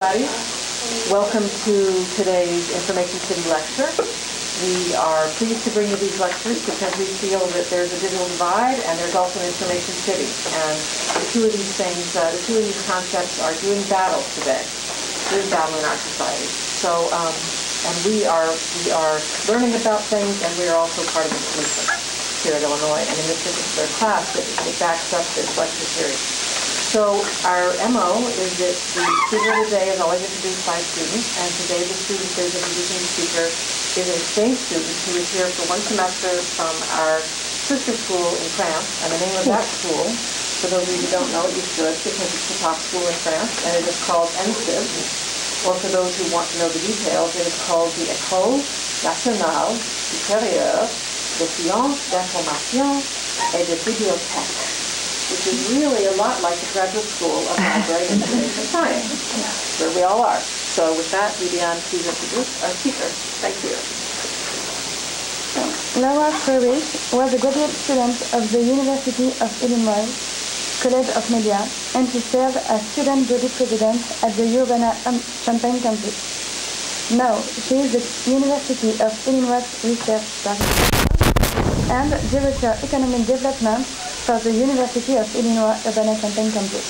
everybody. Welcome to today's Information City Lecture. We are pleased to bring you these lectures because we feel that there's a digital divide and there's also an information city. And the two of these things, uh, the two of these concepts are doing battle today, doing battle in our society. So, um, and we are we are learning about things and we are also part of the solution here at Illinois. And in this particular class, that, it backs up this lecture series. So our MO is that the speaker of the day is always introduced by a student, and today the student who is introducing the speaker is an exchange student who is here for one semester from our sister school in France, and the name of that school, for those of you who don't know it, you should, because it's the top school in France, and it is called ENSSIB, or for those who want to know the details, it is called the École Nationale Supérieure de Sciences d'Information et de Bibliothèque which is really a lot like the graduate school of library information science, where we all are. So with that, Vivian, please introduce our speaker. Thank you. Laura Frerichs was a graduate student of the University of Illinois College of Media, and she served as student body president at the Urbana-Champaign campus. Now, she is the University of Illinois Research Director and Director Economic Development for the University of Illinois Urbana-Champaign campus.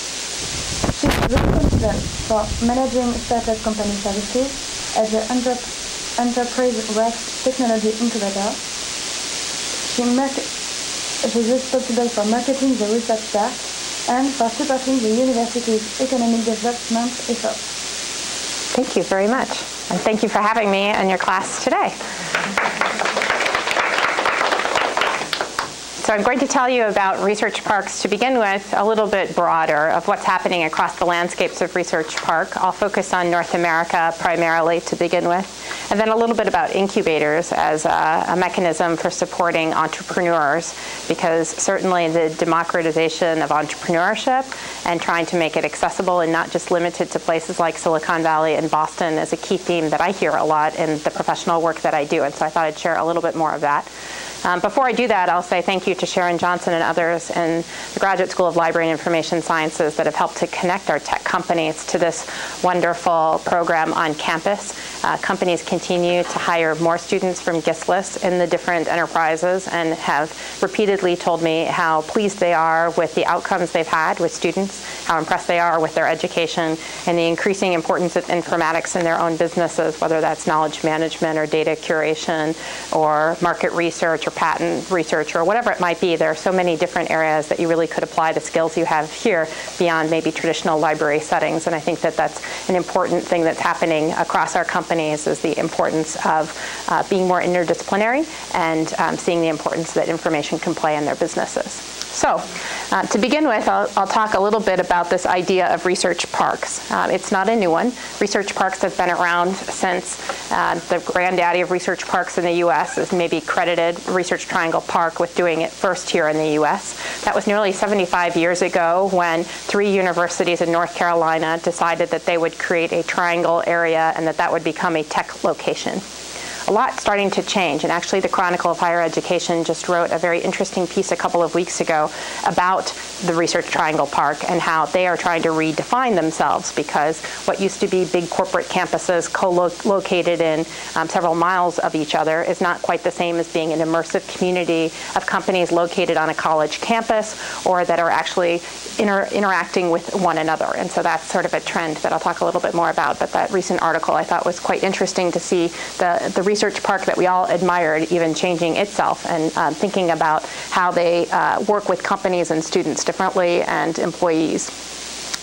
She is responsible for managing startup company services at the Enterprise Works Technology Incubator. She, she is responsible for marketing the research staff and for supporting the university's economic development efforts. Thank you very much. And thank you for having me in your class today. So I'm going to tell you about research parks to begin with, a little bit broader of what's happening across the landscapes of research park. I'll focus on North America primarily to begin with, and then a little bit about incubators as a, a mechanism for supporting entrepreneurs, because certainly the democratization of entrepreneurship and trying to make it accessible and not just limited to places like Silicon Valley and Boston is a key theme that I hear a lot in the professional work that I do, and so I thought I'd share a little bit more of that. Um, before I do that, I'll say thank you to Sharon Johnson and others in the Graduate School of Library and Information Sciences that have helped to connect our tech companies to this wonderful program on campus. Uh, companies continue to hire more students from GSLIS in the different enterprises and have repeatedly told me how pleased they are with the outcomes they've had with students, how impressed they are with their education, and the increasing importance of informatics in their own businesses, whether that's knowledge management or data curation or market research or patent research or whatever it might be. There are so many different areas that you really could apply the skills you have here beyond maybe traditional library settings. And I think that that's an important thing that's happening across our companies is the importance of uh, being more interdisciplinary and um, seeing the importance that information can play in their businesses. So, uh, to begin with, I'll, I'll, talk a little bit about this idea of research parks. Uh, it's not a new one. Research parks have been around since uh, the granddaddy of research parks in the U.S. is maybe credited Research Triangle Park with doing it first here in the U.S. That was nearly 75 years ago when three universities in North Carolina decided that they would create a triangle area and that that would become a tech location a lot starting to change. And actually, the Chronicle of Higher Education just wrote a very interesting piece a couple of weeks ago about the Research Triangle Park and how they are trying to redefine themselves because what used to be big corporate campuses co-located in um, several miles of each other is not quite the same as being an immersive community of companies located on a college campus or that are actually inter interacting with one another. And so that's sort of a trend that I'll talk a little bit more about. But that recent article I thought was quite interesting to see the, the research park that we all admired even changing itself and um, thinking about how they uh, work with companies and students differently and employees.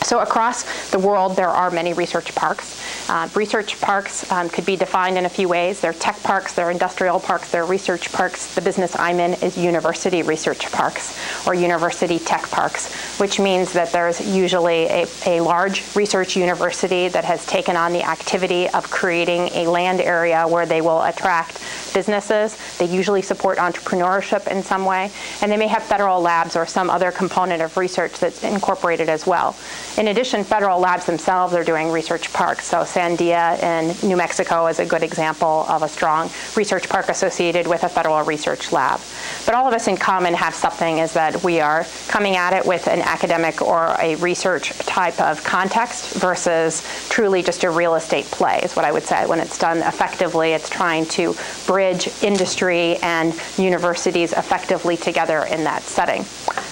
So across the world, there are many research parks. Uh, research parks um, could be defined in a few ways. They're tech parks, they're industrial parks, they're research parks. The business I'm in is university research parks or university tech parks, which means that there's usually a, a large research university that has taken on the activity of creating a land area where they will attract businesses. They usually support entrepreneurship in some way, and they may have federal labs or some other component of research that's incorporated as well. In addition, federal labs themselves are doing research parks. So Sandia in New Mexico is a good example of a strong research park associated with a federal research lab. But all of us in common have something is that we are coming at it with an academic or a research type of context versus truly just a real estate play is what I would say. When it's done effectively, it's trying to bridge industry and universities effectively together in that setting.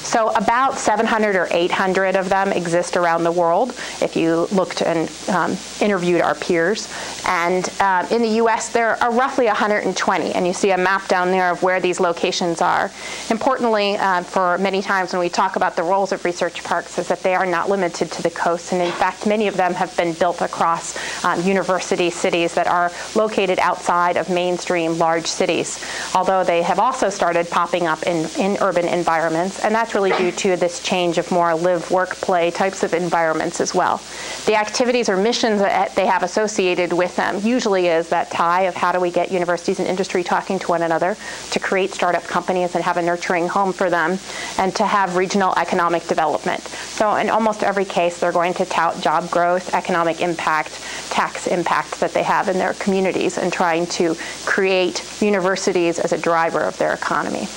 So about 700 or 800 of them exist around the world if you looked and um, interviewed our peers. And um, in the US, there are roughly 120. And you see a map down there of where these locations are. Importantly, uh, for many times when we talk about the roles of research parks is that they are not limited to the coast. And in fact, many of them have been built across um, university cities that are located outside of mainstream large cities. Although they have also started popping up in, in urban environments. And that's really due to this change of more live, work, play types of environments as well. The activities or missions that they have associated with them usually is that tie of how do we get universities and industry talking to one another to create startup companies and have a nurturing home for them and to have regional economic development. So in almost every case, they're going to tout job growth, economic impact, tax impact that they have in their communities and trying to create universities as a driver of their economy.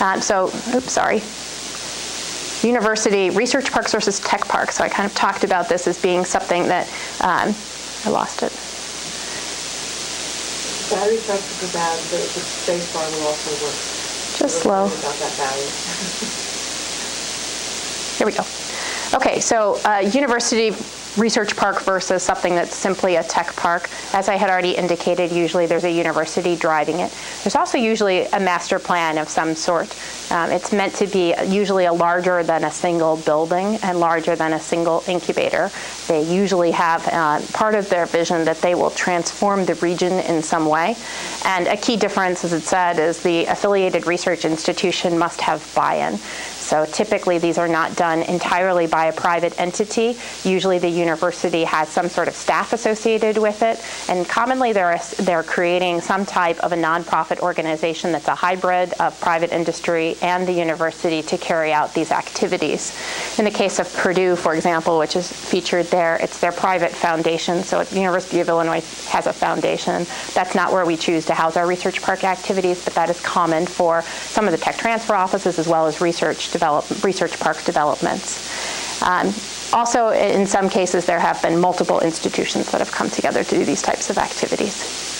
Um, so, oops, sorry. University research parks versus tech parks. So I kind of talked about this as being something that um, I lost it. Battery are bad. The, the space bar will also work. Just slow. About that battery. Here we go. Okay, so uh, university research park versus something that's simply a tech park. As I had already indicated, usually there's a university driving it. There's also usually a master plan of some sort. Um, it's meant to be usually a larger than a single building and larger than a single incubator. They usually have uh, part of their vision that they will transform the region in some way. And a key difference, as it said, is the affiliated research institution must have buy-in. So typically these are not done entirely by a private entity. Usually the university has some sort of staff associated with it. And commonly they're, they're creating some type of a nonprofit organization that's a hybrid of private industry and the university to carry out these activities. In the case of Purdue, for example, which is featured there, it's their private foundation. So the University of Illinois has a foundation. That's not where we choose to house our research park activities, but that is common for some of the tech transfer offices as well as research develop, research park developments. Um, also, in some cases, there have been multiple institutions that have come together to do these types of activities.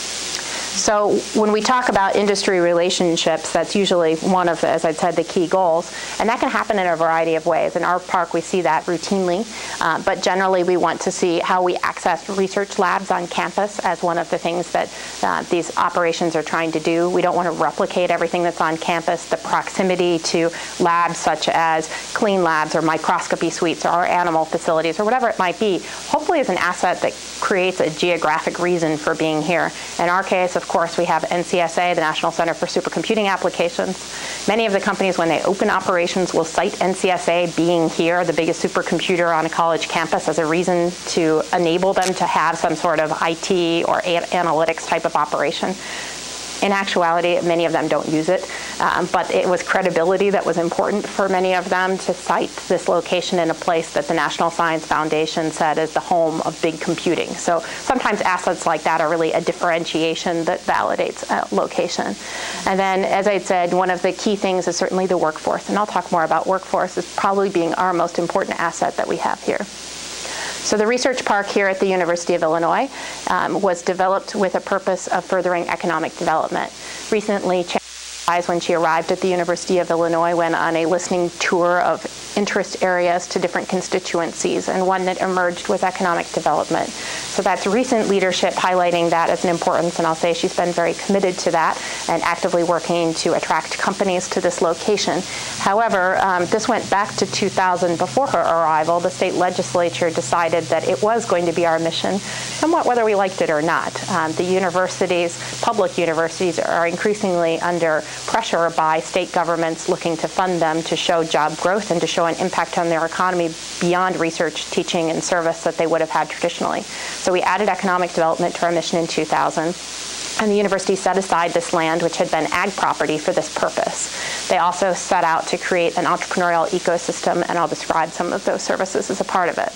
So when we talk about industry relationships, that's usually one of, as I said, the key goals. And that can happen in a variety of ways. In our park, we see that routinely. Uh, but generally, we want to see how we access research labs on campus as one of the things that uh, these operations are trying to do. We don't want to replicate everything that's on campus. The proximity to labs such as clean labs or microscopy suites or animal facilities or whatever it might be, hopefully is an asset that creates a geographic reason for being here. In our case, of course, we have NCSA, the National Center for Supercomputing Applications. Many of the companies, when they open operations, will cite NCSA being here, the biggest supercomputer on a college campus, as a reason to enable them to have some sort of IT or analytics type of operation. In actuality, many of them don't use it, um, but it was credibility that was important for many of them to cite this location in a place that the National Science Foundation said is the home of big computing. So sometimes assets like that are really a differentiation that validates a location. And then, as I said, one of the key things is certainly the workforce, and I'll talk more about workforce as probably being our most important asset that we have here. So the research park here at the University of Illinois um, was developed with a purpose of furthering economic development. Recently, when she arrived at the University of Illinois went on a listening tour of interest areas to different constituencies, and one that emerged was economic development. So that's recent leadership highlighting that as an importance, and I'll say she's been very committed to that and actively working to attract companies to this location. However, um, this went back to 2000 before her arrival. The state legislature decided that it was going to be our mission, somewhat whether we liked it or not. Um, the universities, public universities, are increasingly under pressure by state governments looking to fund them to show job growth and to show an impact on their economy beyond research, teaching, and service that they would have had traditionally. So we added economic development to our mission in 2000 and the university set aside this land, which had been ag property, for this purpose. They also set out to create an entrepreneurial ecosystem, and I'll describe some of those services as a part of it.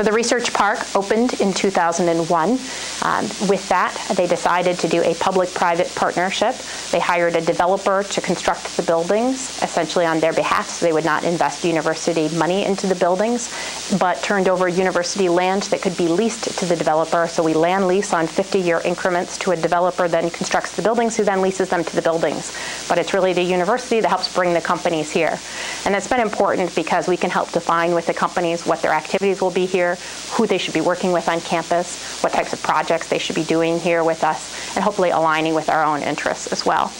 So the Research Park opened in 2001. Um, with that, they decided to do a public-private partnership. They hired a developer to construct the buildings, essentially on their behalf, so they would not invest university money into the buildings, but turned over university land that could be leased to the developer. So we land lease on 50-year increments to a developer, then constructs the buildings, who then leases them to the buildings. But it's really the university that helps bring the companies here. And it's been important because we can help define with the companies what their activities will be here, who they should be working with on campus, what types of projects they should be doing here with us, and hopefully aligning with our own interests as well.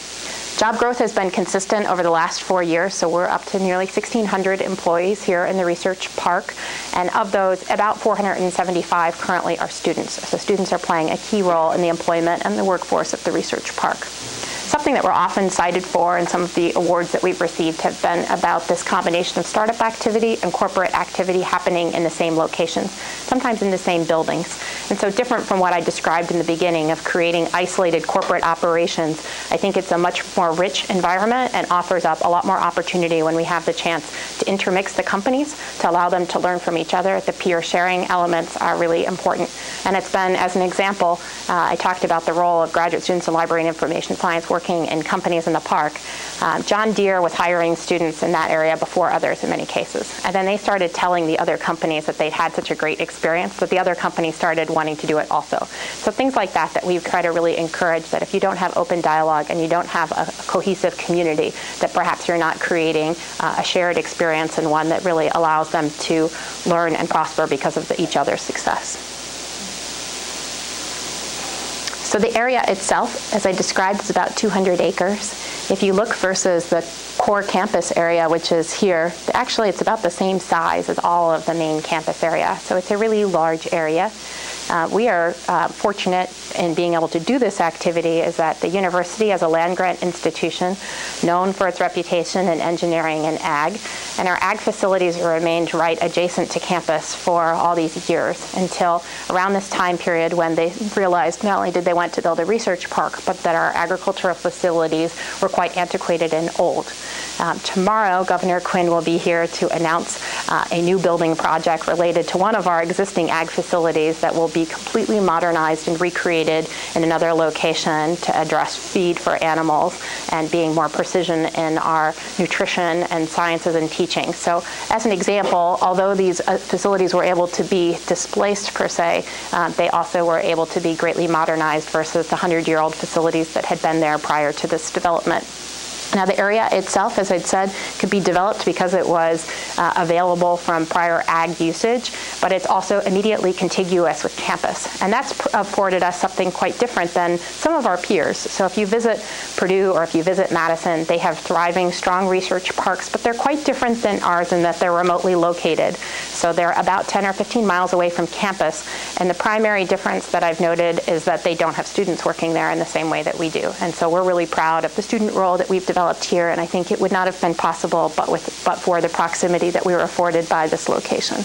Job growth has been consistent over the last four years, so we're up to nearly 1,600 employees here in the research park. And of those, about 475 currently are students. So students are playing a key role in the employment and the workforce of the research park. Something that we're often cited for and some of the awards that we've received have been about this combination of startup activity and corporate activity happening in the same locations, sometimes in the same buildings. And so different from what I described in the beginning of creating isolated corporate operations, I think it's a much more rich environment and offers up a lot more opportunity when we have the chance to intermix the companies, to allow them to learn from each other. The peer sharing elements are really important. And it's been, as an example, uh, I talked about the role of graduate students in library and information science working working in companies in the park. Um, John Deere was hiring students in that area before others in many cases. And then they started telling the other companies that they'd had such a great experience that the other companies started wanting to do it also. So things like that that we try to really encourage that if you don't have open dialogue and you don't have a, cohesive community, that perhaps you're not creating uh, a shared experience and one that really allows them to learn and prosper because of the, each other's success. So the area itself, as I described, is about 200 acres. If you look versus the core campus area, which is here, actually it's about the same size as all of the main campus area. So it's a really large area. Uh, we are uh, fortunate in being able to do this activity is that the university as a land-grant institution known for its reputation in engineering and ag, and our ag facilities remained right adjacent to campus for all these years until around this time period when they realized not only did they want to build a research park, but that our agricultural facilities were quite antiquated and old. Um, tomorrow, Governor Quinn will be here to announce uh, a new building project related to one of our existing ag facilities that will be completely modernized and recreated in another location to address feed for animals and being more precision in our nutrition and sciences and teaching. So as an example, although these uh, facilities were able to be displaced per se, uh, they also were able to be greatly modernized versus the 100-year-old facilities that had been there prior to this development. Now the area itself, as I'd said, could be developed because it was uh, available from prior ag usage, but it's also immediately contiguous with campus. And that's afforded us something quite different than some of our peers. So if you visit Purdue or if you visit Madison, they have thriving, strong research parks, but they're quite different than ours in that they're remotely located. So they're about 10 or 15 miles away from campus. And the primary difference that I've noted is that they don't have students working there in the same way that we do. And so we're really proud of the student role that we've developed developed here, and I think it would not have been possible but, with, but for the proximity that we were afforded by this location.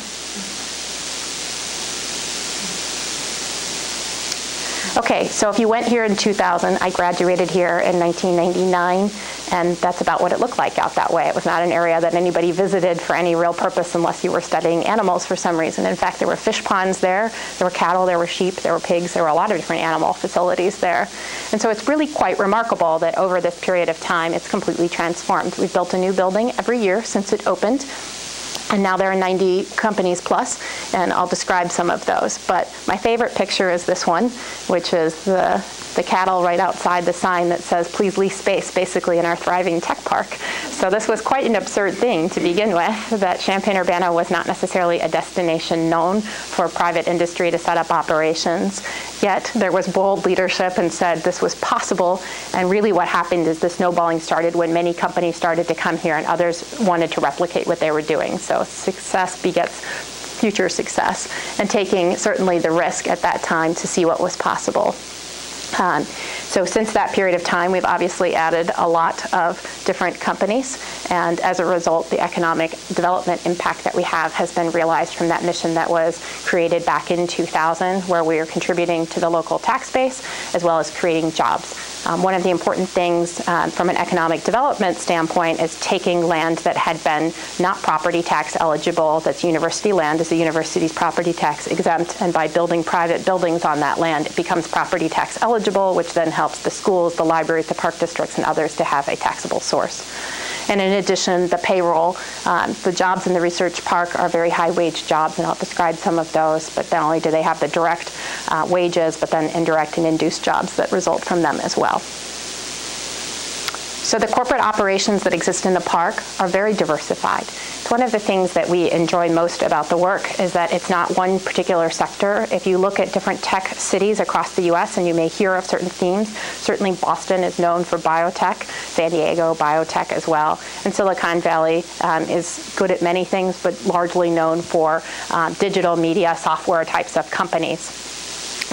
Okay, so if you went here in 2000, I graduated here in 1999, and that's about what it looked like out that way. It was not an area that anybody visited for any real purpose unless you were studying animals for some reason. In fact, there were fish ponds there, there were cattle, there were sheep, there were pigs, there were a lot of different animal facilities there. And so it's really quite remarkable that over this period of time, it's completely transformed. We've built a new building every year since it opened. And now there are 90 companies plus, and I'll describe some of those. But my favorite picture is this one, which is the the cattle right outside the sign that says, please lease space, basically in our thriving tech park. So this was quite an absurd thing to begin with, that Champaign-Urbana was not necessarily a destination known for private industry to set up operations. Yet there was bold leadership and said this was possible. And really what happened is the snowballing started when many companies started to come here and others wanted to replicate what they were doing. So success begets future success and taking certainly the risk at that time to see what was possible. Um, so since that period of time, we've obviously added a lot of different companies, and as a result, the economic development impact that we have has been realized from that mission that was created back in 2000, where we are contributing to the local tax base, as well as creating jobs. Um, one of the important things um, from an economic development standpoint is taking land that had been not property tax eligible, that's university land, is the university's property tax exempt, and by building private buildings on that land, it becomes property tax eligible, which then helps the schools, the libraries, the park districts, and others to have a taxable source. And in addition, the payroll, um, the jobs in the research park are very high wage jobs, and I'll describe some of those, but not only do they have the direct uh, wages, but then indirect and induced jobs that result from them as well. So the corporate operations that exist in the park are very diversified. It's one of the things that we enjoy most about the work is that it's not one particular sector. If you look at different tech cities across the US and you may hear of certain themes, certainly Boston is known for biotech, San Diego, biotech as well, and Silicon Valley um, is good at many things, but largely known for um, digital media, software types of companies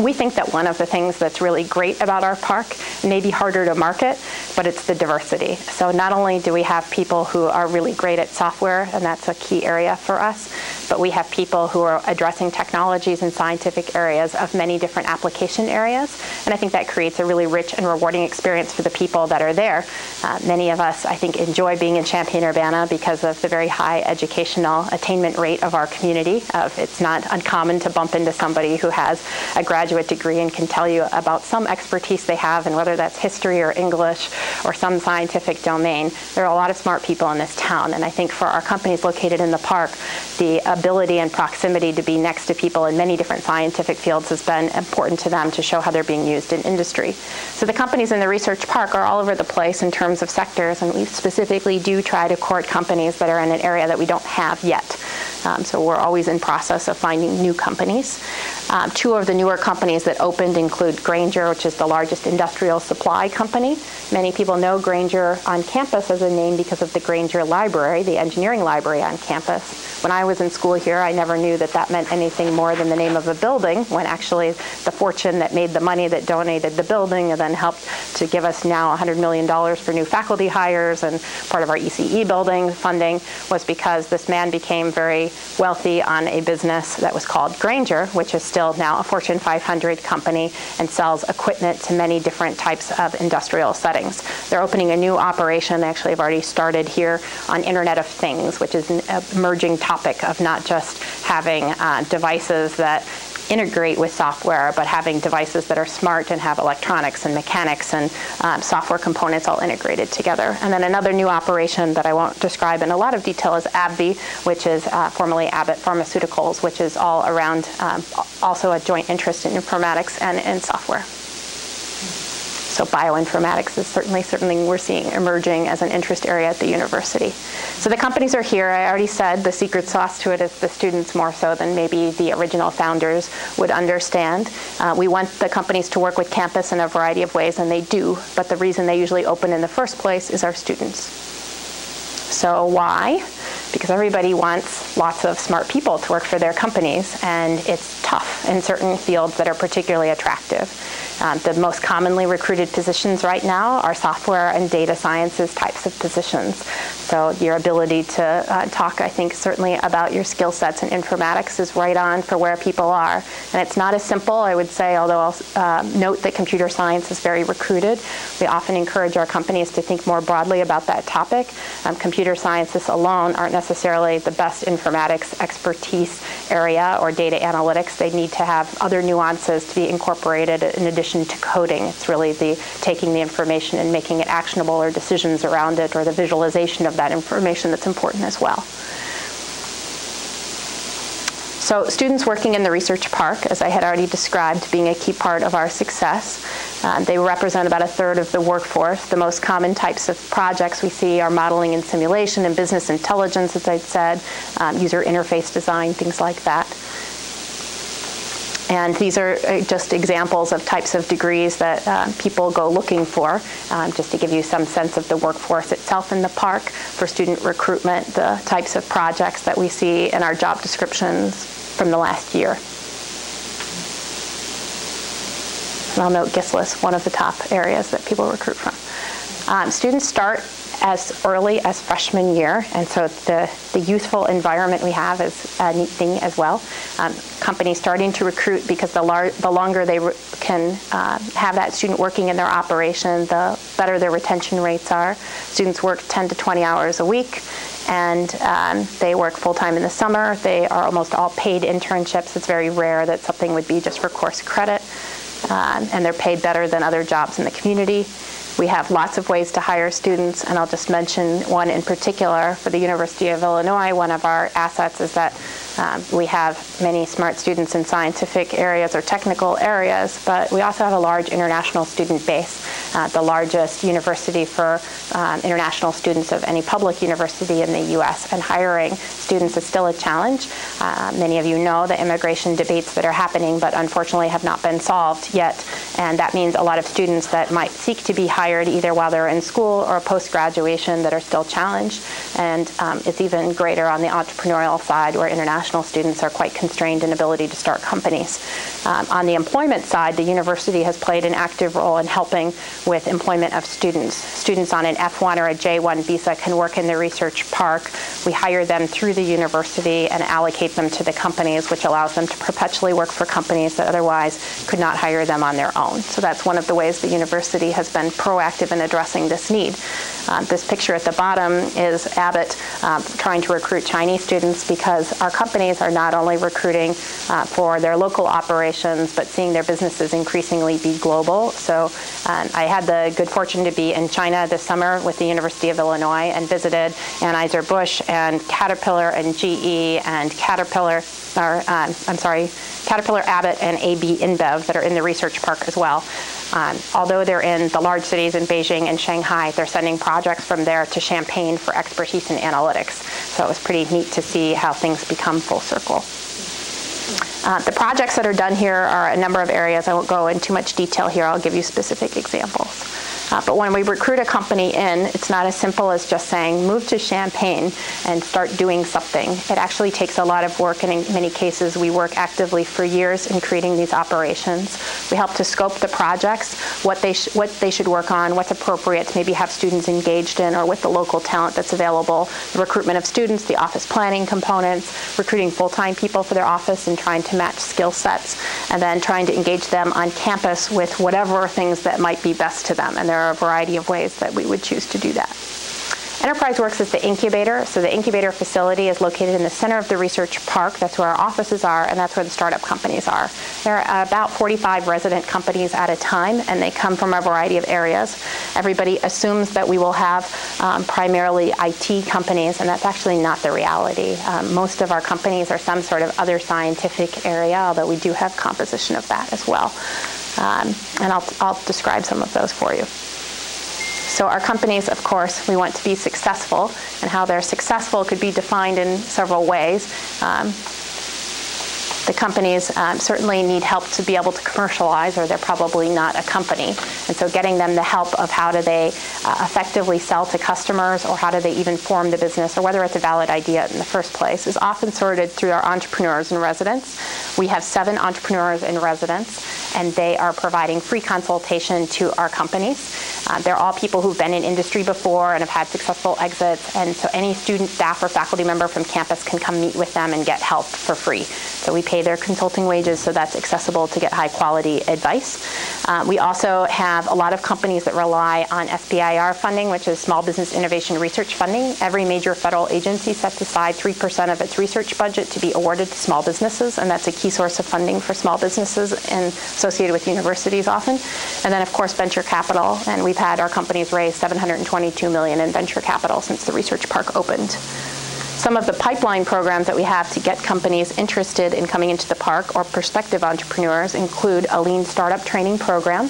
we think that one of the things that's really great about our park may be harder to market, but it's the diversity. So not only do we have people who are really great at software, and that's a key area for us, but we have people who are addressing technologies and scientific areas of many different application areas. And I think that creates a really rich and rewarding experience for the people that are there. Uh, many of us, I think, enjoy being in Champaign-Urbana because of the very high educational attainment rate of our community. Of it's not uncommon to bump into somebody who has a graduate degree and can tell you about some expertise they have, and whether that's history or English or some scientific domain. There are a lot of smart people in this town, and I think for our companies located in the park, the ability and proximity to be next to people in many different scientific fields has been important to them to show how they're being used in industry. So the companies in the research park are all over the place in terms of sectors, and we specifically do try to court companies that are in an area that we don't have yet. Um, so we're always in process of finding new companies. Um, two of the newer companies that opened include Grainger, which is the largest industrial supply company. Many people know Grainger on campus as a name because of the Grainger Library, the engineering library on campus. When I was in school here, I never knew that that meant anything more than the name of a building, when actually the fortune that made the money that donated the building and then helped to give us now $100 million for new faculty hires and part of our ECE building funding was because this man became very wealthy on a business that was called Grainger, which is still now a Fortune 500 company and sells equipment to many different types of industrial settings. They're opening a new operation, they actually have already started here on Internet of Things, which is an emerging topic of not just having uh, devices that integrate with software, but having devices that are smart and have electronics and mechanics and um, software components all integrated together. And then another new operation that I won't describe in a lot of detail is AbbVie, which is uh, formerly Abbott Pharmaceuticals, which is all around um, also a joint interest in informatics and in software. So bioinformatics is certainly something we're seeing emerging as an interest area at the university. So the companies are here. I already said the secret sauce to it is the students more so than maybe the original founders would understand. Uh, we want the companies to work with campus in a variety of ways, and they do, but the reason they usually open in the first place is our students. So why? Because everybody wants lots of smart people to work for their companies, and it's tough in certain fields that are particularly attractive. Um, the most commonly recruited positions right now are software and data sciences types of positions. So your ability to uh, talk, I think, certainly about your skill sets and informatics is right on for where people are. And it's not as simple, I would say, although I'll uh, note that computer science is very recruited. We often encourage our companies to think more broadly about that topic. Um, computer scientists alone aren't necessarily the best informatics expertise area or data analytics. They need to have other nuances to be incorporated in addition addition to coding. It's really the taking the information and making it actionable or decisions around it or the visualization of that information that's important as well. So students working in the research park, as I had already described, being a key part of our success. Uh, they represent about a third of the workforce. The most common types of projects we see are modeling and simulation and business intelligence, as I'd said, um, user interface design, things like that. And these are uh, just examples of types of degrees that uh, people go looking for, um, just to give you some sense of the workforce itself in the park for student recruitment, the types of projects that we see in our job descriptions from the last year. And I'll note GSLIS, one of the top areas that people recruit from. Um, students start as early as freshman year, and so the, the youthful environment we have is a neat thing as well. Um, companies starting to recruit because the, lar- the longer they re- can uh, have that student working in their operation, the better their retention rates are. Students work 10 to 20 hours a week, and um, they work full time in the summer. They are almost all paid internships. It's very rare that something would be just for course credit, um, and they're paid better than other jobs in the community. We have lots of ways to hire students, and I'll just mention one in particular. For the University of Illinois, one of our assets is that um, we have many smart students in scientific areas or technical areas, but we also have a large international student base, uh, the largest university for um, international students of any public university in the U.S. And hiring students is still a challenge. Uh, many of you know the immigration debates that are happening, but unfortunately have not been solved yet. And that means a lot of students that might seek to be hired either while they're in school or post graduation that are still challenged. And um, it's even greater on the entrepreneurial side where international international students are quite constrained in ability to start companies. Um, on the employment side, the university has played an active role in helping with employment of students. Students on an F1 or a J1 visa can work in the research park. We hire them through the university and allocate them to the companies, which allows them to perpetually work for companies that otherwise could not hire them on their own. So that's one of the ways the university has been proactive in addressing this need. Uh, this picture at the bottom is Abbott um, trying to recruit Chinese students because our companies are not only recruiting uh, for their local operations, but seeing their businesses increasingly be global. So um, I had the good fortune to be in China this summer with the University of Illinois and visited Anheuser-Busch and Caterpillar and GE and Caterpillar, or um, I'm sorry, Caterpillar, Abbott, and AB InBev that are in the research park as well. Um, although they're in the large cities in Beijing and Shanghai, they're sending projects from there to Champaign for expertise in analytics. So it was pretty neat to see how things become full circle. Uh, the projects that are done here are a number of areas. I won't go into too much detail here. I'll give you specific examples. Uh, but when we recruit a company in, it's not as simple as just saying, move to Champaign and start doing something. It actually takes a lot of work, and in many cases, we work actively for years in creating these operations. We help to scope the projects, what they, what they should work on, what's appropriate to maybe have students engaged in, or with the local talent that's available, the recruitment of students, the office planning components, recruiting full time people for their office, and trying to match skill sets, and then trying to engage them on campus with whatever things that might be best to them. And there are a variety of ways that we would choose to do that. Enterprise Works is the incubator. So the incubator facility is located in the center of the research park. That's where our offices are, and that's where the startup companies are. There are about 45 resident companies at a time, and they come from a variety of areas. Everybody assumes that we will have um, primarily IT companies, and that's actually not the reality. Um, most of our companies are some sort of other scientific area, although we do have composition of that as well. Um, and I'll, I'll describe some of those for you. So our companies, of course, we want to be successful, and how they're successful could be defined in several ways. Um, the companies um, certainly need help to be able to commercialize, or they're probably not a company. And so, getting them the help of how do they uh, effectively sell to customers, or how do they even form the business, or whether it's a valid idea in the first place, is often sorted through our entrepreneurs in residence. We have seven entrepreneurs in residence, and they are providing free consultation to our companies. Uh, they're all people who've been in industry before and have had successful exits, and so any student, staff, or faculty member from campus can come meet with them and get help for free. So we pay their consulting wages so that's accessible to get high quality advice. Uh, we also have a lot of companies that rely on SBIR funding, which is Small Business Innovation Research funding. Every major federal agency sets aside 3% of its research budget to be awarded to small businesses, and that's a key source of funding for small businesses and associated with universities often. And then, of course, venture capital, and we've had our companies raise 722 million in venture capital since the research park opened. Some of the pipeline programs that we have to get companies interested in coming into the park or prospective entrepreneurs include a lean startup training program.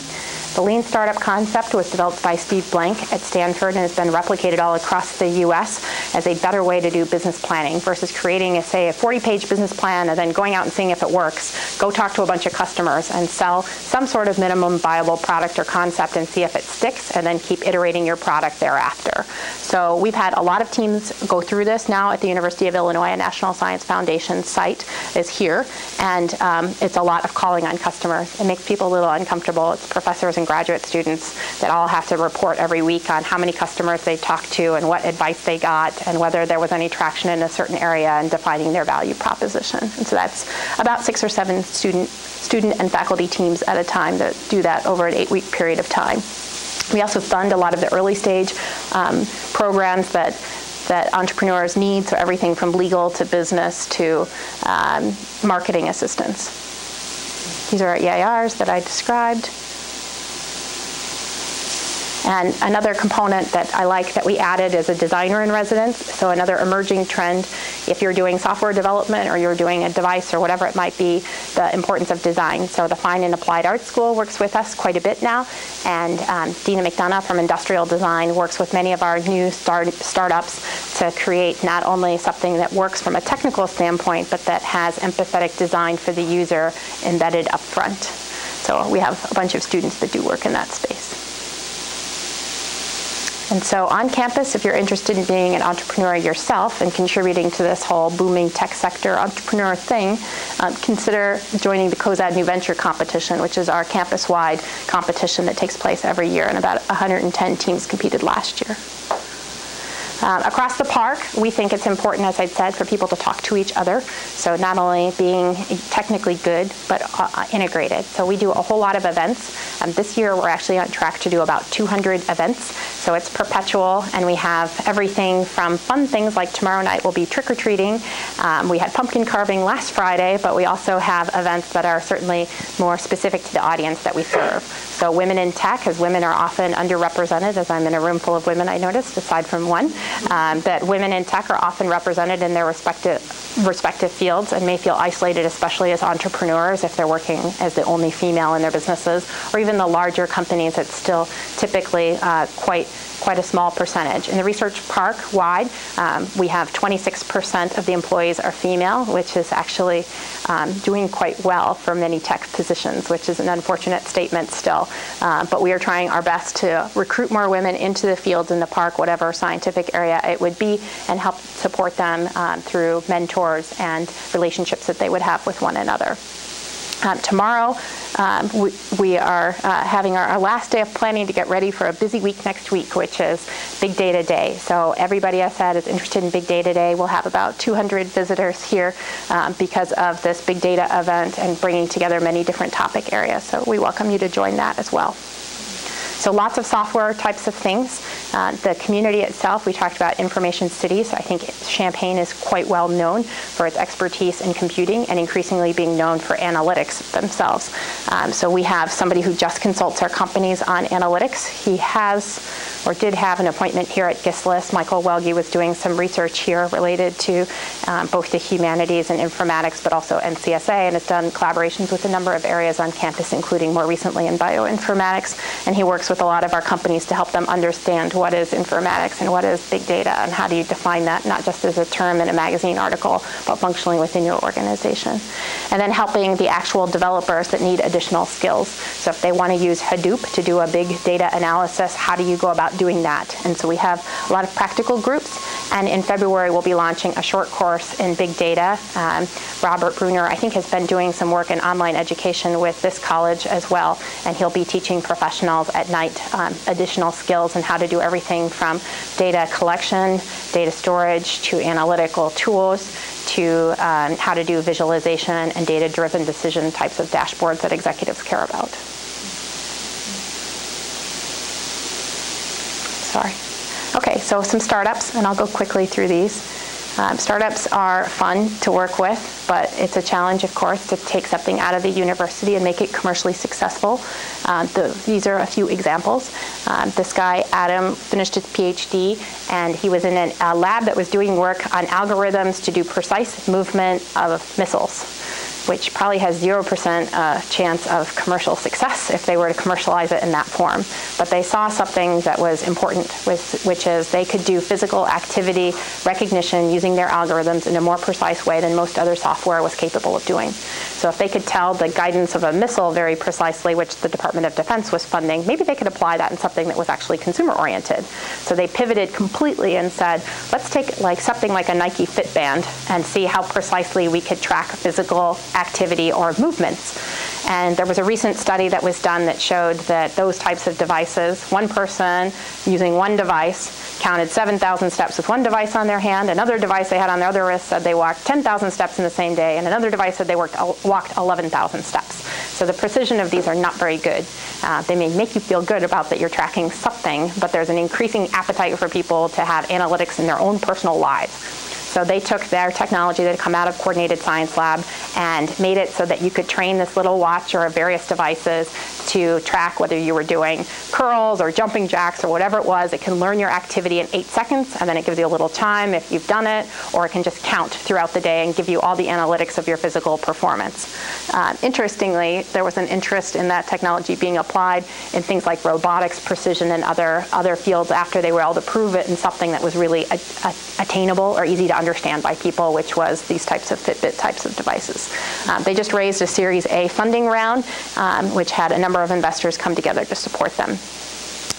The lean startup concept was developed by Steve Blank at Stanford and has been replicated all across the U.S. as a better way to do business planning versus creating, a, say, a 40-page business plan and then going out and seeing if it works go talk to a bunch of customers and sell some sort of minimum viable product or concept and see if it sticks, and then keep iterating your product thereafter. So we've had a lot of teams go through this now at the University of Illinois. A National Science Foundation site is here, and um, it's a lot of calling on customers. It makes people a little uncomfortable. It's professors and graduate students that all have to report every week on how many customers they talked to and what advice they got and whether there was any traction in a certain area and defining their value proposition. And so that's about six or seven student, student and faculty teams at a time that do that over an eight-week period of time. We also fund a lot of the early stage um, programs that that entrepreneurs need, so everything from legal to business to um, marketing assistance. These are our EIRs that I described. And another component that I like that we added is a designer in residence. So another emerging trend, if you're doing software development or you're doing a device or whatever it might be, the importance of design. So the Fine and Applied Arts School works with us quite a bit now. And um, Dina McDonough from Industrial Design works with many of our new start startups to create not only something that works from a technical standpoint, but that has empathetic design for the user embedded up front. So we have a bunch of students that do work in that space. And so on campus, if you're interested in being an entrepreneur yourself and contributing to this whole booming tech sector entrepreneur thing, um, consider joining the Cozad New Venture Competition, which is our campus-wide competition that takes place every year, and about 110 teams competed last year. Um, across the park, we think it's important, as I said, for people to talk to each other. So not only being technically good, but uh, integrated. So we do a whole lot of events. Um, this year, we're actually on track to do about 200 events. So it's perpetual, and we have everything from fun things like tomorrow night will be trick-or-treating. Um, we had pumpkin carving last Friday, but we also have events that are certainly more specific to the audience that we serve. So women in tech, as women are often underrepresented, as I'm in a room full of women, I noticed, aside from one um, that women in tech are often represented in their respective respective fields and may feel isolated, especially as entrepreneurs if they're working as the only female in their businesses, or even the larger companies. It's still typically uh, quite quite a small percentage. In the research park wide, um, we have 26% of the employees are female, which is actually um, doing quite well for many tech positions, which is an unfortunate statement still. Uh, but we are trying our best to recruit more women into the fields in the park, whatever scientific area it would be, and help support them um, through mentors and relationships that they would have with one another. Um, tomorrow, um, we, we, are uh, having our, our, last day of planning to get ready for a busy week next week, which is Big Data Day. So everybody I said is interested in Big Data Day. We'll have about 200 visitors here um, because of this Big Data event and bringing together many different topic areas. So we welcome you to join that as well. So lots of software types of things. Uh, the community itself, we talked about information cities. I think Champaign is quite well known for its expertise in computing and increasingly being known for analytics themselves. Um, so we have somebody who just consults our companies on analytics. He has or did have an appointment here at GSLIS. Michael Welge was doing some research here related to um, both the humanities and informatics, but also NCSA, and has done collaborations with a number of areas on campus, including more recently in bioinformatics. And he works with a lot of our companies to help them understand what is informatics and what is big data, and how do you define that, not just as a term in a magazine article, but functionally within your organization. And then helping the actual developers that need additional skills. So if they want to use Hadoop to do a big data analysis, how do you go about doing that. And so we have a lot of practical groups. And in February, we'll be launching a short course in big data. Um, Robert Brunner, I think, has been doing some work in online education with this college as well. And he'll be teaching professionals at night um, additional skills and how to do everything from data collection, data storage, to analytical tools, to um, how to do visualization and data-driven decision types of dashboards that executives care about. sorry. Okay, so some startups, and I'll go quickly through these. Um, startups are fun to work with, but it's a challenge, of course, to take something out of the university and make it commercially successful. Uh, the, these are a few examples. Um, this guy, Adam, finished his PhD, and he was in an, a lab that was doing work on algorithms to do precise movement of missiles which probably has 0% uh, chance of commercial success if they were to commercialize it in that form. But they saw something that was important, with, which is they could do physical activity recognition using their algorithms in a more precise way than most other software was capable of doing. So if they could tell the guidance of a missile very precisely, which the Department of Defense was funding, maybe they could apply that in something that was actually consumer oriented. So they pivoted completely and said, let's take like something like a Nike Fit Band and see how precisely we could track physical activity or movements. And there was a recent study that was done that showed that those types of devices, one person using one device counted 7,000 steps with one device on their hand, another device they had on their other wrist said they walked 10,000 steps in the same day, and another device said they worked, walked 11,000 steps. So the precision of these are not very good. Uh, they may make you feel good about that you're tracking something, but there's an increasing appetite for people to have analytics in their own personal lives. So they took their technology that had come out of Coordinated Science Lab and made it so that you could train this little watch or various devices to track whether you were doing curls or jumping jacks or whatever it was. It can learn your activity in eight seconds and then it gives you a little time if you've done it, or it can just count throughout the day and give you all the analytics of your physical performance. Uh, interestingly, there was an interest in that technology being applied in things like robotics, precision, and other, other fields after they were able to prove it in something that was really a, a, attainable or easy to understand by people, which was these types of Fitbit types of devices. Um, they just raised a Series A funding round, um, which had a number of investors come together to support them.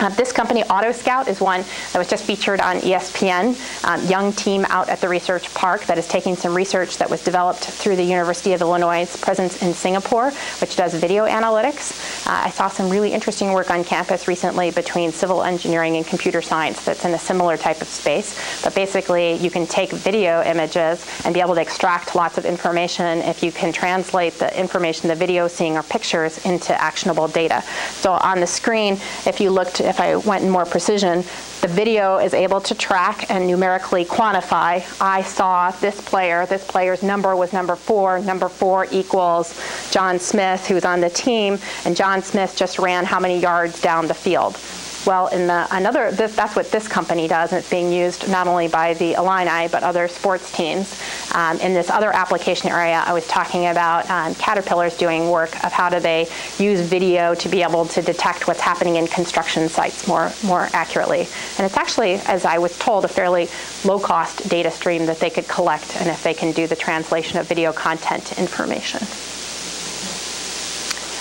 Uh, this company, AutoScout, is one that was just featured on ESPN. Um, young team out at the research park that is taking some research that was developed through the University of Illinois' presence in Singapore, which does video analytics. Uh, I saw some really interesting work on campus recently between civil engineering and computer science that's in a similar type of space. But basically, you can take video images and be able to extract lots of information if you can translate the information the video seeing or pictures into actionable data. So on the screen, if you looked if I went in more precision, the video is able to track and numerically quantify. I saw this player, this player's number was number four, number four equals John Smith, who's on the team, and John Smith just ran how many yards down the field. Well, in the another, this, that's what this company does, and it's being used not only by the Illini but other sports teams. Um, in this other application area, I was talking about um, Caterpillar's doing work of how do they use video to be able to detect what's happening in construction sites more more accurately. And it's actually, as I was told, a fairly low-cost data stream that they could collect, and if they can do the translation of video content to information.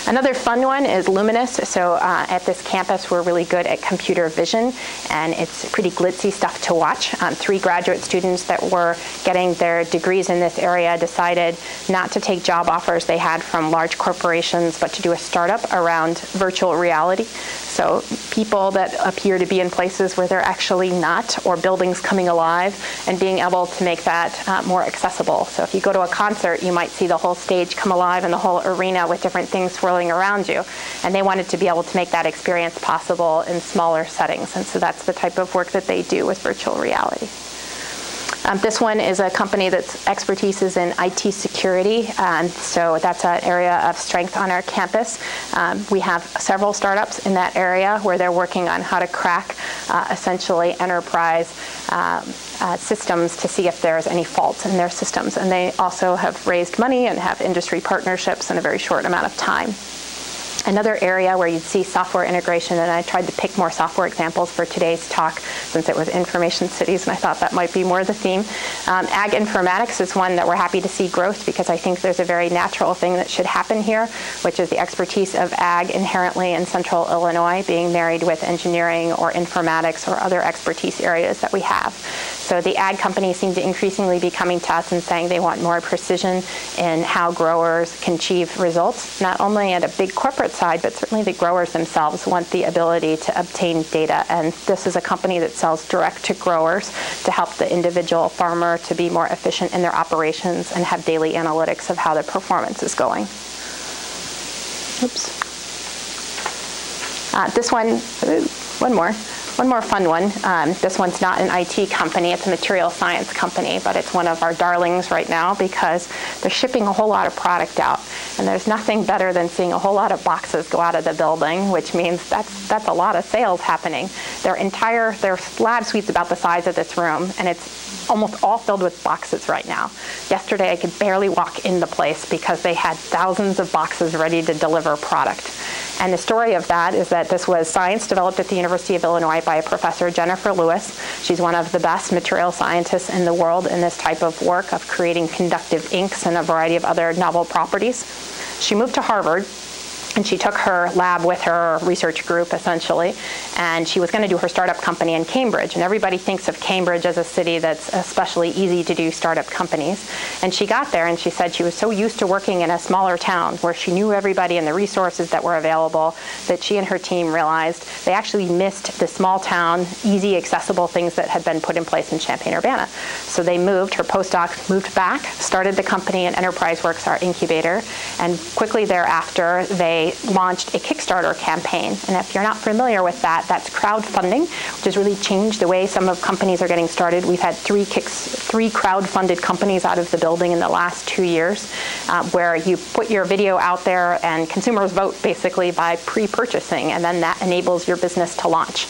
Another fun one is Luminous. So uh, at this campus, we're really good at computer vision, and it's pretty glitzy stuff to watch. Um, three graduate students that were getting their degrees in this area decided not to take job offers they had from large corporations, but to do a startup around virtual reality. So people that appear to be in places where they're actually not, or buildings coming alive, and being able to make that uh, more accessible. So if you go to a concert, you might see the whole stage come alive and the whole arena with different things swirling around you. And they wanted to be able to make that experience possible in smaller settings. And so that's the type of work that they do with virtual reality. Um, this one is a company that's expertise is in IT security, and so that's an area of strength on our campus. Um, we have several startups in that area where they're working on how to crack uh, essentially enterprise um, uh, systems to see if there's any faults in their systems. And they also have raised money and have industry partnerships in a very short amount of time. Another area where you'd see software integration, and I tried to pick more software examples for today's talk since it was information cities, and I thought that might be more the theme. Um, ag informatics is one that we're happy to see growth because I think there's a very natural thing that should happen here, which is the expertise of ag inherently in central Illinois being married with engineering or informatics or other expertise areas that we have. So the ag companies seem to increasingly be coming to us and saying they want more precision in how growers can achieve results, not only at a big corporate side, but certainly the growers themselves want the ability to obtain data. And this is a company that sells direct to growers to help the individual farmer to be more efficient in their operations and have daily analytics of how their performance is going. Oops. Uh, this one, one more. One more fun one. Um, this one's not an IT company, it's a material science company, but it's one of our darlings right now because they're shipping a whole lot of product out. And there's nothing better than seeing a whole lot of boxes go out of the building, which means that's, that's a lot of sales happening. Their entire, their lab suite's about the size of this room, and it's almost all filled with boxes right now. Yesterday, I could barely walk in the place because they had thousands of boxes ready to deliver product. And the story of that is that this was science developed at the University of Illinois by a professor, Jennifer Lewis. She's one of the best material scientists in the world in this type of work of creating conductive inks and a variety of other novel properties. She moved to Harvard and she took her lab with her research group essentially and she was going to do her startup company in cambridge and everybody thinks of cambridge as a city that's especially easy to do startup companies. And she got there and she said she was so used to working in a smaller town where she knew everybody and the resources that were available that she and her team realized they actually missed the small town easy accessible things that had been put in place in champaign-urbana so they moved her postdoc moved back started the company and enterprise works our incubator and quickly thereafter they launched a Kickstarter campaign. And if you're not familiar with that, that's crowdfunding, which has really changed the way some of companies are getting started. We've had three kicks, three crowd-funded companies out of the building in the last two years, uh, where you put your video out there and consumers vote basically by pre-purchasing, and then that enables your business to launch.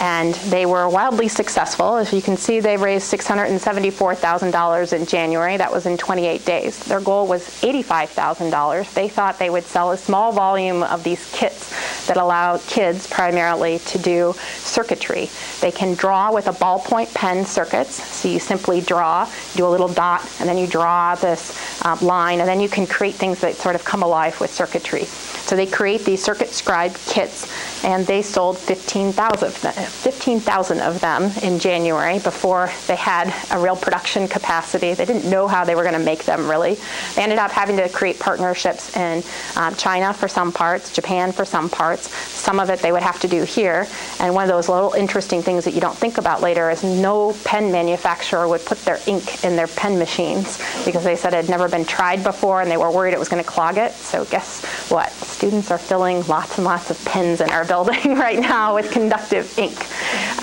And they were wildly successful. As you can see, they raised $674,000 in January. That was in 28 days. Their goal was $85,000. They thought they would sell a small volume volume of these kits that allow kids primarily to do circuitry. They can draw with a ballpoint pen circuits. So you simply draw, do a little dot, and then you draw this uh, line, and then you can create things that sort of come alive with circuitry. So they create these circuit scribe kits, and they sold 15,000 15, of them in January before they had a real production capacity. They didn't know how they were going to make them really. They ended up having to create partnerships in um, China for some parts, Japan for some parts. Some of it they would have to do here. And one of those little interesting things that you don't think about later is no pen manufacturer would put their ink in their pen machines because they said it had never been tried before and they were worried it was going to clog it. So guess what? Students are filling lots and lots of pens in our building right now with conductive ink.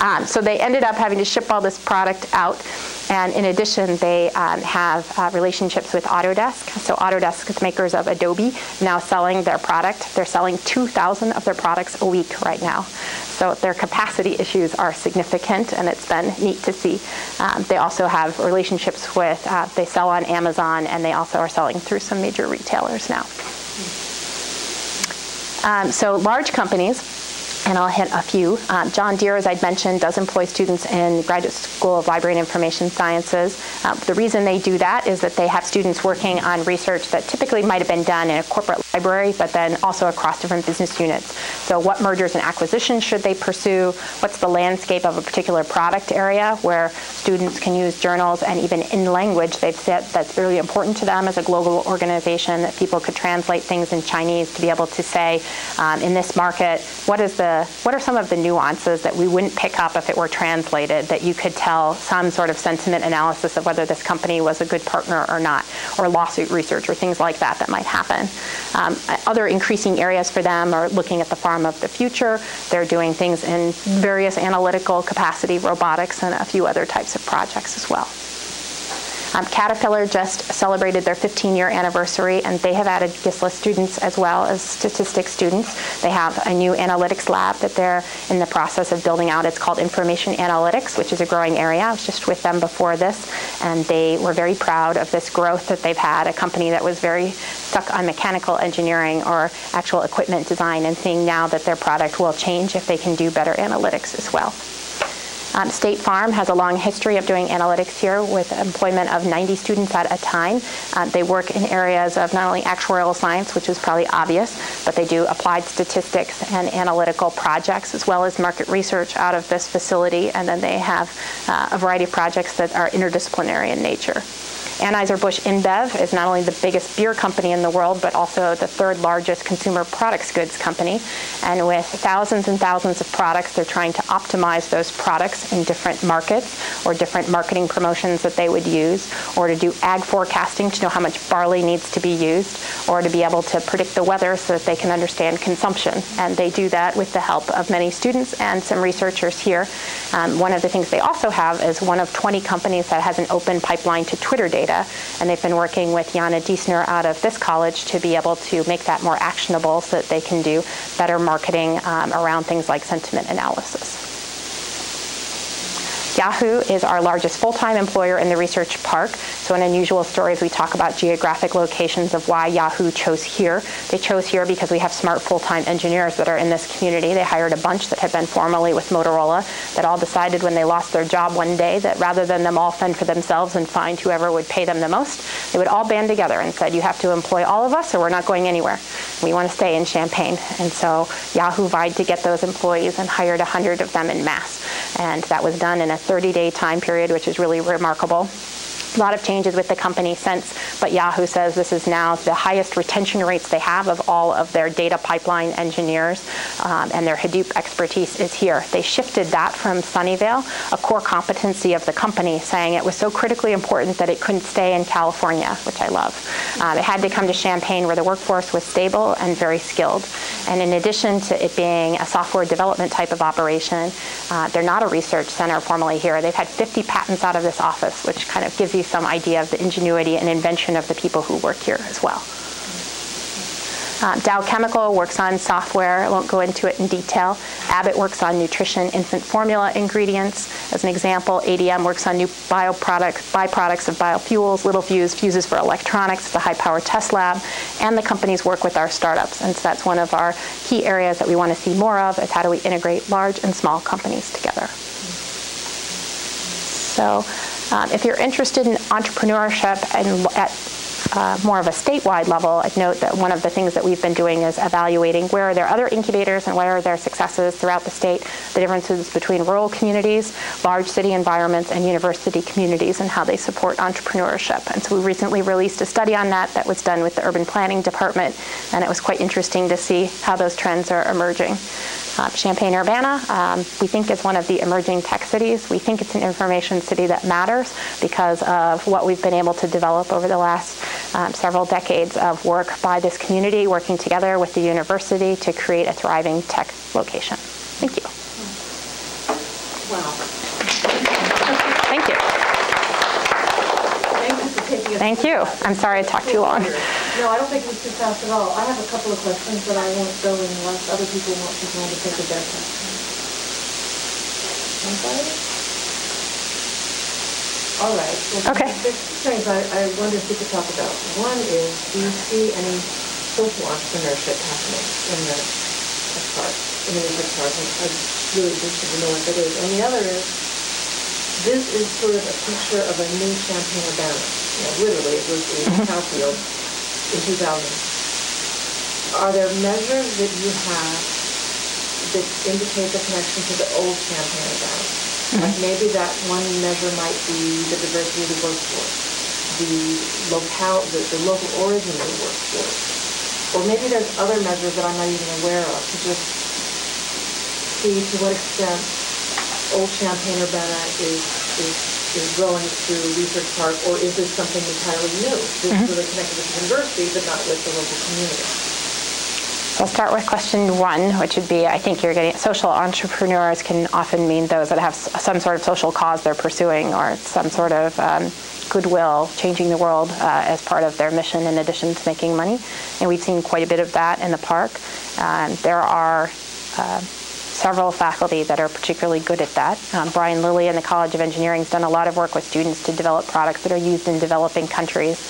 Um, so they ended up having to ship all this product out. And in addition, they um, have uh, relationships with Autodesk. So Autodesk makers of Adobe, now selling their product. They're selling 2,000 of their products a week right now. So their capacity issues are significant, and it's been neat to see. Um, they also have relationships with, uh, they sell on Amazon, and they also are selling through some major retailers now. Um, so large companies and I'll hit a few. Um, John Deere, as I'd mentioned, does employ students in Graduate School of Library and Information Sciences. Uh, the reason they do that is that they have students working on research that typically might have been done in a corporate library, but then also across different business units. So what mergers and acquisitions should they pursue? What's the landscape of a particular product area where students can use journals and even in language they've said that's really important to them as a global organization that people could translate things in Chinese to be able to say um, in this market, what is the what are some of the nuances that we wouldn't pick up if it were translated that you could tell some sort of sentiment analysis of whether this company was a good partner or not, or lawsuit research or things like that that might happen. Um, other increasing areas for them are looking at the farm of the future. They're doing things in various analytical capacity, robotics, and a few other types of projects as well. Um, Caterpillar just celebrated their 15-year anniversary, and they have added GSLIS students as well as statistics students. They have a new analytics lab that they're in the process of building out. It's called Information Analytics, which is a growing area. I was just with them before this, and they were very proud of this growth that they've had, a company that was very stuck on mechanical engineering or actual equipment design, and seeing now that their product will change if they can do better analytics as well. Um, State Farm has a long history of doing analytics here with employment of 90 students at a time. Um, they work in areas of not only actuarial science, which is probably obvious, but they do applied statistics and analytical projects as well as market research out of this facility. And then they have uh, a variety of projects that are interdisciplinary in nature. Anheuser-Busch InBev is not only the biggest beer company in the world, but also the third largest consumer products goods company. And with thousands and thousands of products, they're trying to optimize those products in different markets or different marketing promotions that they would use, or to do ag forecasting to know how much barley needs to be used, or to be able to predict the weather so that they can understand consumption. And they do that with the help of many students and some researchers here. Um, one of the things they also have is one of 20 companies that has an open pipeline to Twitter data data. And they've been working with Jana Diesner out of this college to be able to make that more actionable so that they can do better marketing um, around things like sentiment analysis. Yahoo is our largest full-time employer in the research park. So an Unusual story as we talk about geographic locations of why Yahoo chose here. They chose here because we have smart full-time engineers that are in this community. They hired a bunch that had been formerly with Motorola that all decided when they lost their job one day that rather than them all fend for themselves and find whoever would pay them the most, they would all band together and said, you have to employ all of us or we're not going anywhere. We want to stay in Champaign. And so Yahoo vied to get those employees and hired 100 of them in mass. And that was done in a 30-day time period, which is really remarkable. A lot of changes with the company since, but Yahoo says this is now the highest retention rates they have of all of their data pipeline engineers, um, and their Hadoop expertise is here. They shifted that from Sunnyvale, a core competency of the company, saying it was so critically important that it couldn't stay in California, which I love. Uh, it had to come to Champaign where the workforce was stable and very skilled. And in addition to it being a software development type of operation, uh, they're not a research center formally here. They've had 50 patents out of this office, which kind of gives you some idea of the ingenuity and invention of the people who work here as well. Uh, Dow Chemical works on software. I won't go into it in detail. Abbott works on nutrition, infant formula ingredients. As an example, ADM works on new bioproducts, byproducts of biofuels, Littelfuse, fuses for electronics, the high power test lab, and the companies work with our startups. And so that's one of our key areas that we want to see more of is how do we integrate large and small companies together. So um, if you're interested in entrepreneurship and at uh, more of a statewide level, I'd note that one of the things that we've been doing is evaluating where are there other incubators and where are there successes throughout the state, the differences between rural communities, large city environments, and university communities and how they support entrepreneurship. And so we recently released a study on that that was done with the Urban Planning Department, and it was quite interesting to see how those trends are emerging. Uh, Champaign-Urbana, um, we think is one of the emerging tech cities. We think it's an information city that matters because of what we've been able to develop over the last um, several decades of work by this community, working together with the university to create a thriving tech location. Thank you. Wow. Thank you. Thank you for taking. Thank you. I'm sorry I talked too long. No, I don't think it was too fast at all. I have a couple of questions, but I won't go unless other people want to kind of think of their questions. Anybody? All right. Well, Okay. There's two things I, I wonder if we could talk about. One is, do you see any social entrepreneurship happening in the park, in the research park? I'm really interested to know what that is. And the other is, this is sort of a picture of a new Champaign-Urbana. You know, literally, it was in Cowfield in 2000. Are there measures that you have that indicate the connection to the old Champaign-Urbana? Mm-hmm. Like maybe that one measure might be the diversity of the workforce, the locale, the, the local origin of the workforce. Or maybe there's other measures that I'm not even aware of to just see to what extent old Champaign-Urbana is, is, is growing through Research Park, or is this something entirely new? This is really connected with the university, but not with the local community. I'll start with question one, which would be, I think you're getting, social entrepreneurs can often mean those that have some sort of social cause they're pursuing or some sort of um, goodwill, changing the world uh, as part of their mission in addition to making money. And we've seen quite a bit of that in the park. Um, there are uh, several faculty that are particularly good at that. Um, Brian Lilly in the College of Engineering has done a lot of work with students to develop products that are used in developing countries,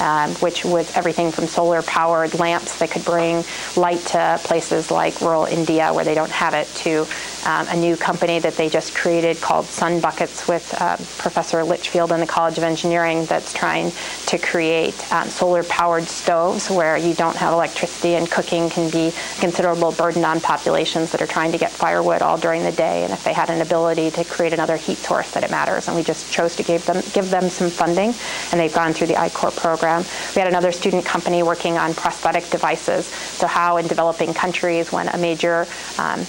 um, which was everything from solar-powered lamps that could bring light to places like rural India where they don't have it, to um, a new company that they just created called Sun Buckets with uh, Professor Litchfield in the College of Engineering that's trying to create um, solar-powered stoves where you don't have electricity and cooking can be a considerable burden on populations that are trying to get firewood all during the day. And if they had an ability to create another heat source, that it matters. And we just chose to give them give them some funding, and they've gone through the I-Corps program. We had another student company working on prosthetic devices. So how in developing countries, when a major um,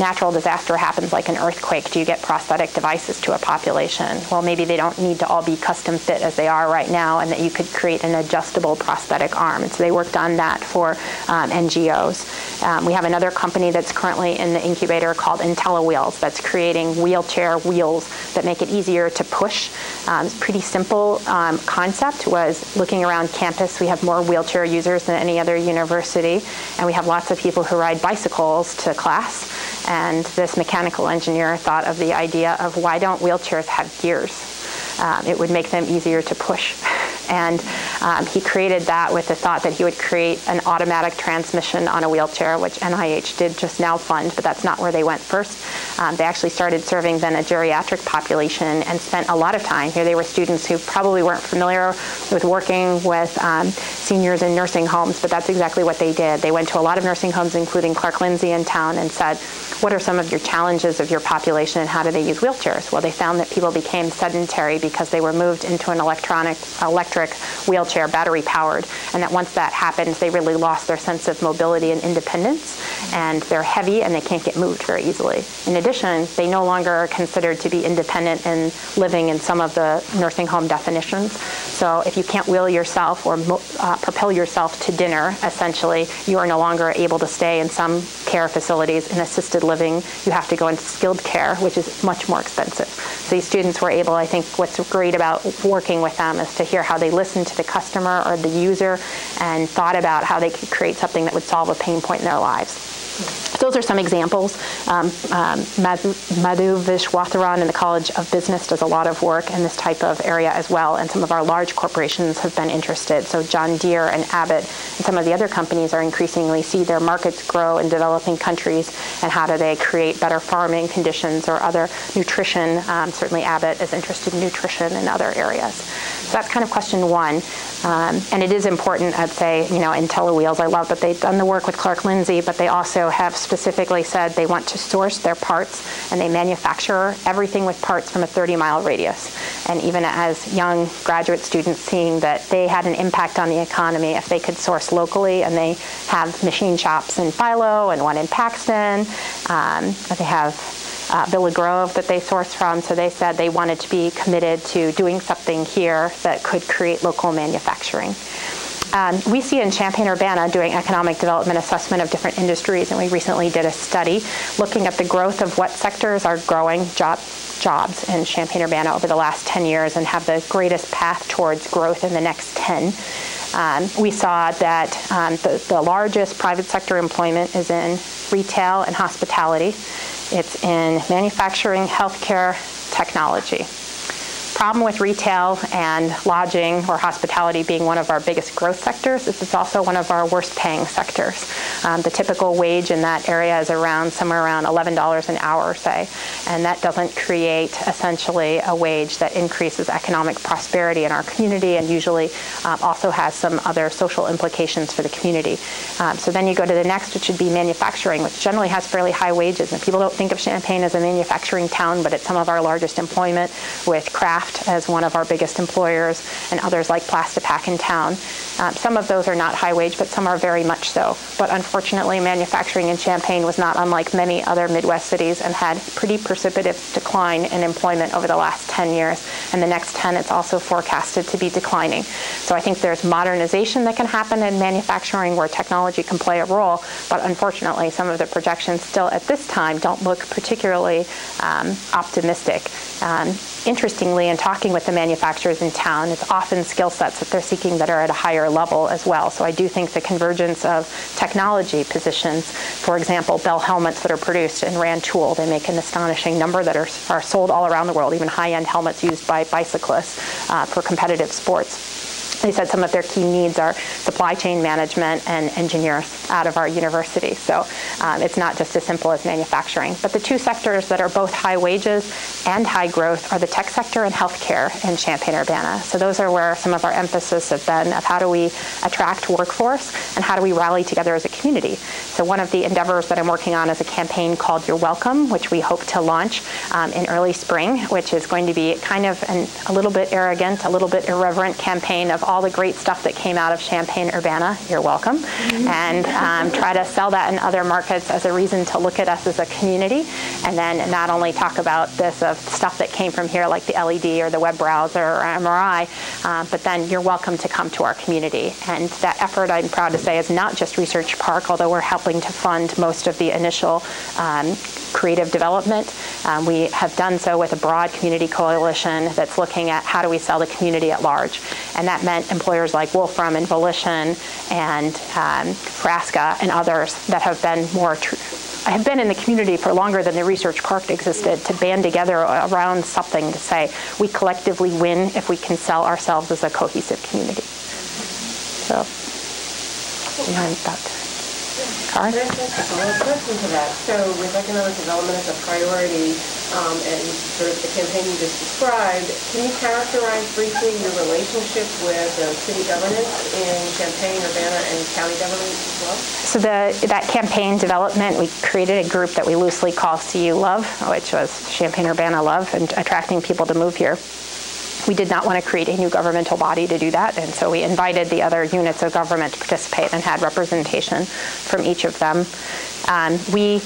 natural disaster happens like an earthquake, do you get prosthetic devices to a population? Well, maybe they don't need to all be custom fit as they are right now, and that you could create an adjustable prosthetic arm. And so they worked on that for um, NGOs. Um, we have another company that's currently in the incubator called IntelliWheels that's creating wheelchair wheels that make it easier to push. Um, pretty simple um, concept was looking around campus, we have more wheelchair users than any other university, and we have lots of people who ride bicycles to class And this mechanical engineer thought of the idea of why don't wheelchairs have gears? Um, it would make them easier to push. And um, he created that with the thought that he would create an automatic transmission on a wheelchair, which NIH did just now fund, but that's not where they went first. Um, they actually started serving then a geriatric population and spent a lot of time here. They were students who probably weren't familiar with working with um, seniors in nursing homes, but that's exactly what they did. They went to a lot of nursing homes, including Clark Lindsey in town, and said, what are some of your challenges of your population and how do they use wheelchairs? Well, they found that people became sedentary because they were moved into an electronic, electric wheelchair, battery powered, and that once that happened, they really lost their sense of mobility and independence, and they're heavy and they can't get moved very easily. In addition, they no longer are considered to be independent and living in some of the nursing home definitions. So if you can't wheel yourself or uh, propel yourself to dinner, essentially, you are no longer able to stay in some care facilities in assisted living. You have to go into skilled care, which is much more expensive. So these students were able, I think what's great about working with them is to hear how they listen to the customer or the user and thought about how they could create something that would solve a pain point in their lives. Those are some examples. Um, um, Madhu, Viswanathan in the College of Business does a lot of work in this type of area as well, and some of our large corporations have been interested. So John Deere and Abbott and some of the other companies are increasingly see their markets grow in developing countries, and how do they create better farming conditions or other nutrition. Um, certainly Abbott is interested in nutrition and other areas. That's kind of question one. Um, and it is important, I'd say, you know, IntelliWheels, I love that they've done the work with Clark Lindsey, but they also have specifically said they want to source their parts and they manufacture everything with parts from a 30 mile radius. And even as young graduate students seeing that they had an impact on the economy if they could source locally and they have machine shops in Philo and one in Paxton. Um, they have uh, Villa Grove that they source from. So they said they wanted to be committed to doing something here that could create local manufacturing. Um, we see in Champaign-Urbana doing economic development assessment of different industries, and we recently did a study looking at the growth of what sectors are growing job, jobs in Champaign-Urbana over the last 10 years and have the greatest path towards growth in the next 10. Um, we saw that um, the, the largest private sector employment is in retail and hospitality. It's in manufacturing, healthcare, technology problem with retail and lodging or hospitality being one of our biggest growth sectors is it's also one of our worst paying sectors. Um, the typical wage in that area is around somewhere around $11 an hour, say, and that doesn't create essentially a wage that increases economic prosperity in our community and usually um, also has some other social implications for the community. Um, so then you go to the next, which would be manufacturing, which generally has fairly high wages. And people don't think of Champaign as a manufacturing town, but it's some of our largest employment with Kraft Kraft as one of our biggest employers, and others like Plastipak in town. Um, some of those are not high wage, but some are very much so. But unfortunately, manufacturing in Champaign was not unlike many other Midwest cities and had pretty precipitous decline in employment over the last 10 years. And the next 10, it's also forecasted to be declining. So I think there's modernization that can happen in manufacturing where technology can play a role, but unfortunately, some of the projections still at this time don't look particularly um, optimistic. Um, interestingly, in talking with the manufacturers in town, it's often skill sets that they're seeking that are at a higher level as well. So I do think the convergence of technology positions, for example, Bell helmets that are produced in Rantoul, they make an astonishing number that are, are sold all around the world, even high-end helmets used by bicyclists uh, for competitive sports. They said some of their key needs are supply chain management and engineers out of our university. So um, it's not just as simple as manufacturing. But the two sectors that are both high wages and high growth are the tech sector and healthcare in Champaign-Urbana. So those are where some of our emphasis have been of how do we attract workforce and how do we rally together as a community. So one of the endeavors that I'm working on is a campaign called You're Welcome, which we hope to launch um, in early spring, which is going to be kind of an, a little bit arrogant, a little bit irreverent campaign of all the great stuff that came out of Champaign-Urbana. You're welcome. And um, try to sell that in other markets as a reason to look at us as a community. And then not only talk about this of stuff that came from here, like the LED or the web browser or MRI, uh, but then you're welcome to come to our community. And that effort, I'm proud to say, is not just Research Park, although we're helping to fund most of the initial um, creative development. Um, we have done so with a broad community coalition that's looking at how do we sell the community at large. And that meant employers like Wolfram and Volition and um, Frasca and others that have been more have been in the community for longer than the research park existed to band together around something to say we collectively win if we can sell ourselves as a cohesive community. So, about to. Karen? Ask a question to that? So with economic development as a priority um, and sort of the campaign you just described, can you characterize briefly your relationship with um, city governance in Champaign, Urbana, and county governments as well? So the, that campaign development, we created a group that we loosely call CU Love, which was Champaign-Urbana Love, and attracting people to move here. We did not want to create a new governmental body to do that, and so we invited the other units of government to participate and had representation from each of them. Um, we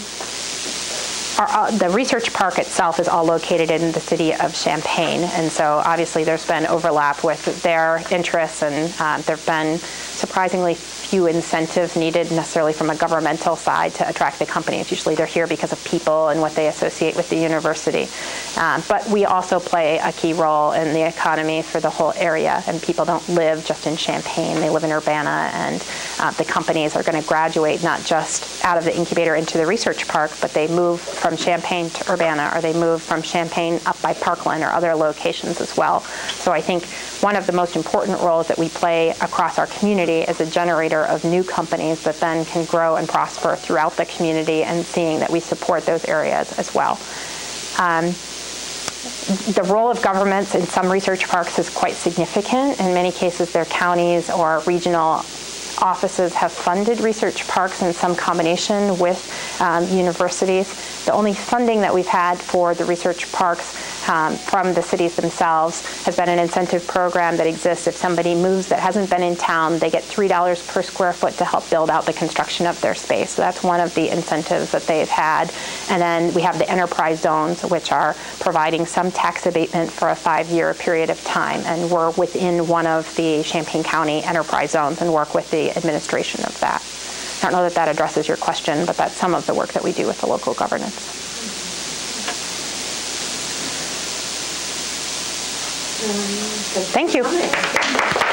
are, uh, the research park itself is all located in the city of Champaign, and so obviously there's been overlap with their interests, and um, there have been surprisingly few incentives needed necessarily from a governmental side to attract the companies. Usually they're here because of people and what they associate with the university. Um, but we also play a key role in the economy for the whole area, and people don't live just in Champaign, they live in Urbana, and uh, the companies are going to graduate not just out of the incubator into the research park, but they move from Champaign to Urbana, or they move from Champaign up by Parkland or other locations as well. So I think one of the most important roles that we play across our community is a generator of new companies that then can grow and prosper throughout the community and seeing that we support those areas as well. Um, the role of governments in some research parks is quite significant. In many cases, their counties or regional offices have funded research parks in some combination with um, universities. The only funding that we've had for the research parks um, from the cities themselves has been an incentive program that exists. If somebody moves that hasn't been in town, they get $3 per square foot to help build out the construction of their space. So that's one of the incentives that they've had. And then we have the enterprise zones, which are providing some tax abatement for a five-year period of time. And we're within one of the Champaign County enterprise zones and work with the administration of that. I don't know that that addresses your question, but that's some of the work that we do with the local governance. Um, Thank you.